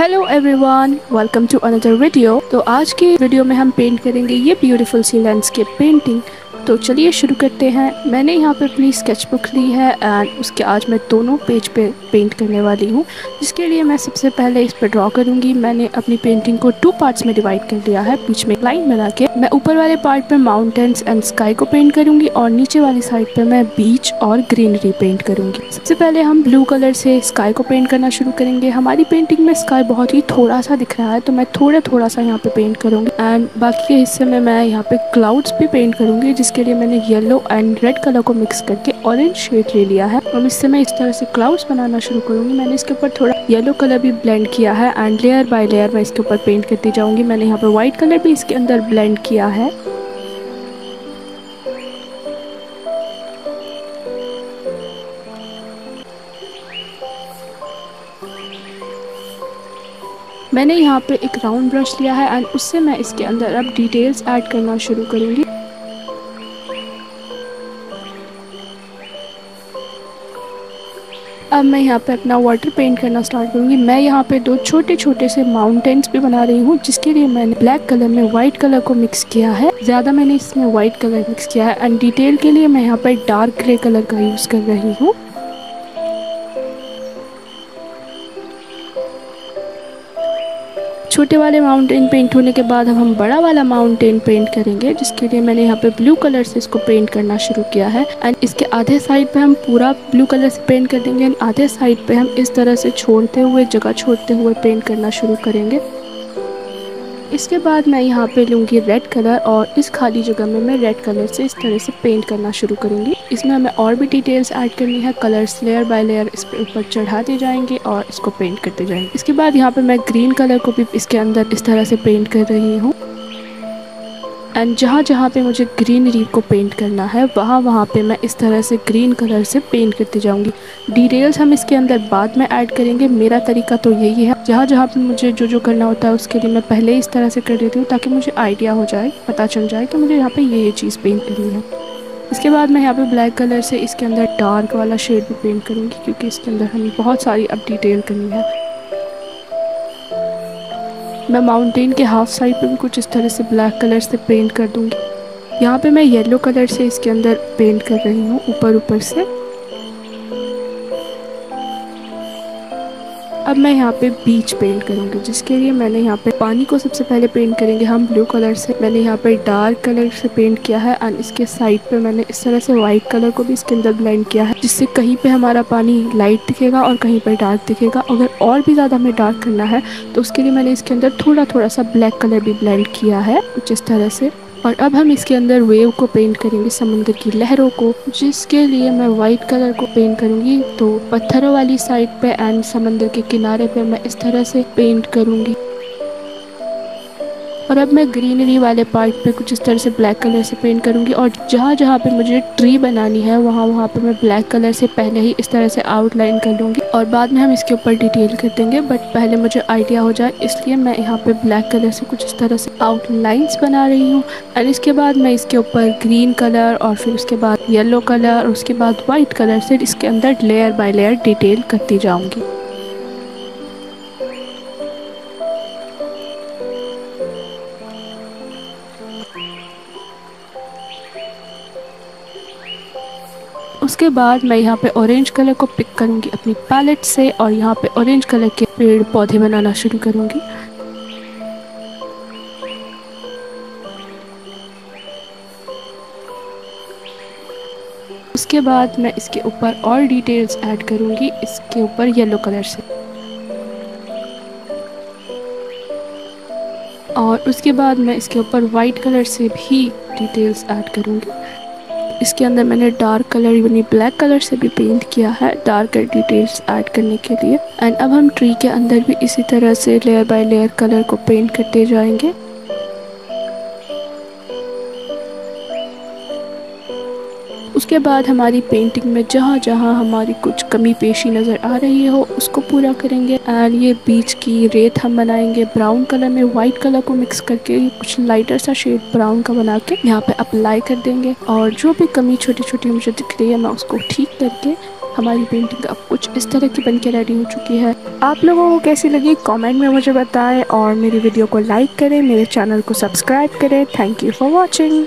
Hello everyone welcome to another video तो आज के वीडियो में हम पेंट करेंगे ये ब्यूटीफुल सी लैंडस्केप पेंटिंग तो चलिए शुरू करते हैं। मैंने यहाँ पे अपनी स्केच बुक ली है एंड उसके आज मैं दोनों पेज पे पेंट करने वाली हूँ। जिसके लिए मैं सबसे पहले इस पर ड्रॉ करूँगी। मैंने अपनी पेंटिंग को टू पार्ट्स में डिवाइड कर लिया है। बीच में लाइन बना के मैं ऊपर वाले पार्ट पे माउंटेन्स एंड स्काई को पेंट करूँगी और नीचे वाली साइड पे मैं बीच और ग्रीनरी पेंट करूँगी। सबसे पहले हम ब्लू कलर से स्काई को पेंट करना शुरू करेंगे। हमारी पेंटिंग में स्काई बहुत ही थोड़ा सा दिख रहा है तो मैं थोड़ा थोड़ा सा यहाँ पे पेंट करूँगी। एंड बाकी के हिस्से में मैं यहाँ पे क्लाउड्स भी पेंट करूँगी, जिसके इसके लिए मैंने येलो एंड रेड कलर को मिक्स करके ऑरेंज शेड ले लिया है। और इससे मैं इस तरह से क्लाउड्स बनाना शुरू करूँगी। मैंने इसके ऊपर थोड़ा येलो कलर भी ब्लेंड किया है एंड लेयर बाय लेयर मैं इसके ऊपर पेंट करती जाऊँगी। मैंने यहाँ पर व्हाइट कलर भी इसके अंदर ब्लेंड किया है। मैंने यहाँ पे एक राउंड ब्रश लिया है एंड उससे मैं इसके अंदर अब डिटेल्स ऐड करना शुरू करूँगी। अब मैं यहाँ पे अपना वाटर पेंट करना स्टार्ट करूँगी। मैं यहाँ पे दो छोटे छोटे से माउंटेन्स भी बना रही हूँ, जिसके लिए मैंने ब्लैक कलर में व्हाइट कलर को मिक्स किया है। ज़्यादा मैंने इसमें व्हाइट कलर मिक्स किया है। एंड डिटेल के लिए मैं यहाँ पे डार्क ग्रे कलर का यूज़ कर रही हूँ। छोटे वाले माउंटेन पेंट होने के बाद अब हम बड़ा वाला माउंटेन पेंट करेंगे, जिसके लिए मैंने यहाँ पे ब्लू कलर से इसको पेंट करना शुरू किया है। एंड इसके आधे साइड पे हम पूरा ब्लू कलर से पेंट कर देंगे। एंड आधे साइड पे हम इस तरह से छोड़ते हुए, जगह छोड़ते हुए पेंट करना शुरू करेंगे। इसके बाद मैं यहाँ पे लूँगी रेड कलर और इस खाली जगह में मैं रेड कलर से इस तरह से पेंट करना शुरू करूँगी। इसमें हमें और भी डिटेल्स ऐड करनी है। कलर्स लेयर बाय लेयर इस पर ऊपर चढ़ाते जाएँगे और इसको पेंट करते जाएँगे। इसके बाद यहाँ पे मैं ग्रीन कलर को भी इसके अंदर इस तरह से पेंट कर रही हूँ। एंड जहाँ जहाँ पे मुझे ग्रीनरी को पेंट करना है, वहाँ वहाँ पे मैं इस तरह से ग्रीन कलर से पेंट करती जाऊँगी। डिटेल्स हम इसके अंदर बाद में ऐड करेंगे। मेरा तरीका तो यही है। जहाँ जहाँ पे मुझे जो जो करना होता है, उसके लिए मैं पहले इस तरह से कर देती हूँ ताकि मुझे आइडिया हो जाए, पता चल जाए कि मुझे यहाँ पर ये ये चीज़ पेंट करनी है। इसके बाद मैं यहाँ पे ब्लैक कलर से इसके अंदर डार्क वाला शेड भी पेंट करूँगी, क्योंकि इसके अंदर हमें बहुत सारी अब डिटेल करनी है। मैं माउंटेन के हाफ़ साइड पर भी कुछ इस तरह से ब्लैक कलर से पेंट कर दूँगी। यहाँ पे मैं येलो कलर से इसके अंदर पेंट कर रही हूँ ऊपर ऊपर से। अब मैं यहाँ पे बीच पेंट करूँगी, जिसके लिए मैंने यहाँ पे पानी को सबसे पहले पेंट करेंगे। हम ब्लू कलर से, मैंने यहाँ पे डार्क कलर से पेंट किया है एंड इसके साइड पे मैंने इस तरह से वाइट कलर को भी इसके अंदर ब्लेंड किया है, जिससे कहीं पे हमारा पानी लाइट दिखेगा और कहीं पर डार्क दिखेगा। अगर और भी ज़्यादा हमें डार्क करना है तो उसके लिए मैंने इसके अंदर थोड़ा थोड़ा सा ब्लैक कलर भी ब्लेंड किया है कुछ इस तरह से और अब हम इसके अंदर वेव को पेंट करेंगे, समुंदर की लहरों को, जिसके लिए मैं वाइट कलर को पेंट करूँगी। तो पत्थरों वाली साइड पे एंड समुंदर के किनारे पे मैं इस तरह से पेंट करूँगी। और अब मैं ग्रीनरी वाले पार्ट पे कुछ इस तरह से ब्लैक कलर से पेंट करूँगी और जहाँ जहाँ पे मुझे ट्री बनानी है, वहाँ वहाँ पे मैं ब्लैक कलर से पहले ही इस तरह से आउटलाइन कर लूँगी और बाद में हम इसके ऊपर डिटेल कर देंगे बट पहले मुझे आइडिया हो जाए, इसलिए मैं यहाँ पे ब्लैक कलर से कुछ इस तरह से आउटलाइंस बना रही हूँ। और इसके बाद मैं इसके ऊपर ग्रीन कलर और फिर उसके बाद येलो कलर और उसके बाद वाइट कलर से इसके अंदर लेयर बाई लेयर डिटेल करती जाऊँगी। उसके बाद मैं यहाँ पे ऑरेंज कलर को पिक करूँगी अपनी पैलेट से और यहाँ पे ऑरेंज कलर के पेड़ पौधे बनाना शुरू करूँगी। उसके बाद मैं इसके ऊपर और डिटेल्स ऐड करूँगी इसके ऊपर येलो कलर से। और उसके बाद मैं इसके ऊपर वाइट कलर से भी डिटेल्स ऐड करूँगी। इसके अंदर मैंने डार्क कलर यानी ब्लैक कलर से भी पेंट किया है डार्क डिटेल्स ऐड करने के लिए। एंड अब हम ट्री के अंदर भी इसी तरह से लेयर बाय लेयर कलर को पेंट करते जाएँगे। उसके बाद हमारी पेंटिंग में जहाँ जहाँ हमारी कुछ कमी पेशी नज़र आ रही हो, उसको पूरा करेंगे। एंड ये बीच की रेत हम बनाएँगे ब्राउन कलर में वाइट कलर को मिक्स करके कुछ लाइटर सा शेड ब्राउन का बना के यहाँ पे अप्लाई कर देंगे। और जो भी कमी छोटी छोटी मुझे दिख रही है, मैं उसको ठीक करके हमारी पेंटिंग अब कुछ इस तरह की बन के रेडी हो चुकी है। आप लोगों को कैसी लगी? कमेंट में मुझे बताएँ और मेरी वीडियो को लाइक करें, मेरे चैनल को सब्सक्राइब करें। Thank you for watching